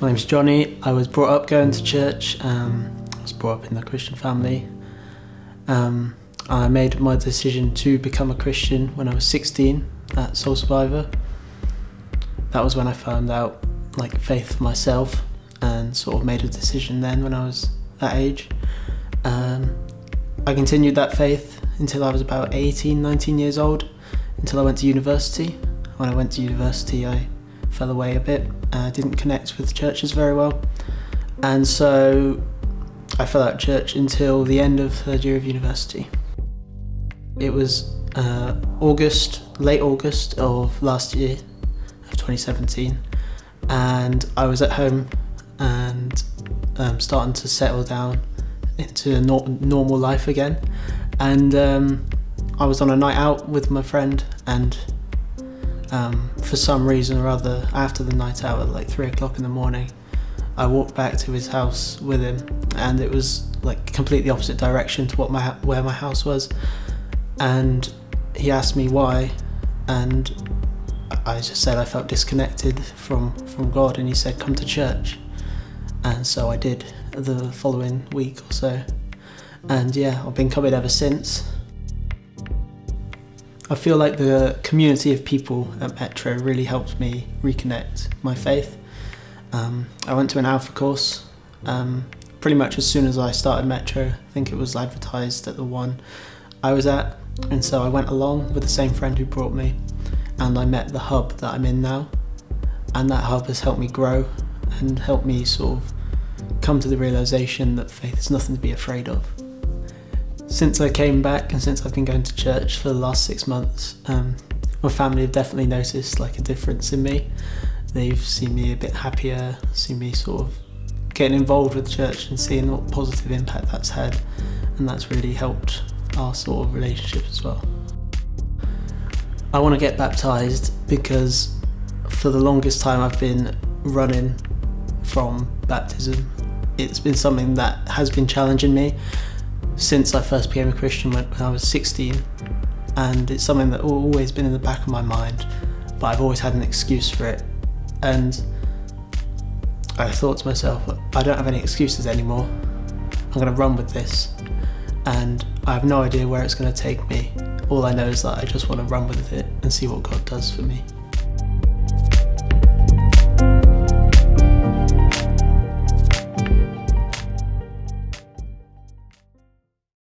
My name's Jonny. I was brought up going to church. Um, I was brought up in a Christian family. Um, I made my decision to become a Christian when I was 16 at Soul Survivor. That was when I found out like faith for myself and sort of made a decision then when I was that age. Um, I continued that faith until I was about 18, 19 years old, until I went to university. When I went to university, I fell away a bit. Uh, didn't connect with churches very well. And so I fell out of church until the end of third year of university. It was uh, August, late August of last year, of 2017, and I was at home and um, starting to settle down into a no normal life again. And um, I was on a night out with my friend, and um, for some reason or other, after the night out at like three o'clock in the morning, I walked back to his house with him, and it was like completely opposite direction to what my where my house was. And he asked me why, and I just said I felt disconnected from from God, and he said, "Come to church." And so I did the following week or so, and yeah, I've been coming ever since. I feel like the community of people at Metro really helped me reconnect my faith. Um, I went to an Alpha course um, pretty much as soon as I started Metro. I think it was advertised at the one I was at, and so I went along with the same friend who brought me, and I met the hub that I'm in now. And that hub has helped me grow and helped me sort of come to the realization that faith is nothing to be afraid of. Since I came back and since I've been going to church for the last six months, um, my family have definitely noticed like a difference in me. They've seen me a bit happier, seen me sort of getting involved with church and seeing what positive impact that's had, and that's really helped our sort of relationship as well. I want to get baptized because for the longest time I've been running from baptism. It's been something that has been challenging me since I first became a Christian when, I was 16 and it's something that always been in the back of my mind but I've always had an excuse for it. And I thought to myself I don't have any excuses anymore. I'm going to run with this. And I have no idea where it's going to take me. All I know is that I just want to run with it and see what God does for me.